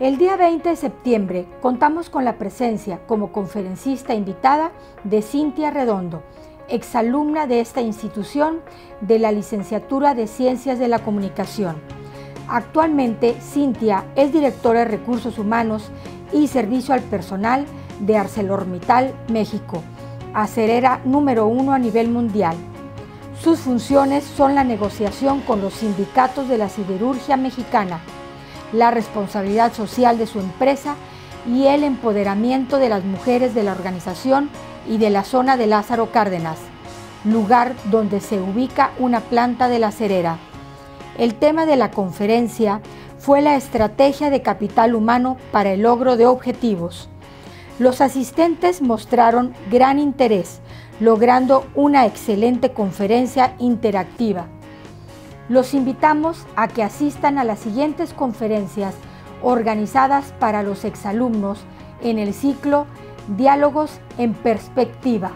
El día 20 de septiembre contamos con la presencia como conferencista invitada de Cintia Redondo, exalumna de esta institución de la licenciatura de Ciencias de la Comunicación. Actualmente, Cintia es directora de Recursos Humanos y Servicio al Personal de ArcelorMittal México, acerera número uno a nivel mundial. Sus funciones son la negociación con los sindicatos de la siderurgia mexicana, la responsabilidad social de su empresa y el empoderamiento de las mujeres de la organización y de la zona de Lázaro Cárdenas, lugar donde se ubica una planta de la cerera. El tema de la conferencia fue la estrategia de capital humano para el logro de objetivos. Los asistentes mostraron gran interés, logrando una excelente conferencia interactiva. Los invitamos a que asistan a las siguientes conferencias organizadas para los exalumnos en el ciclo Diálogos en Perspectiva.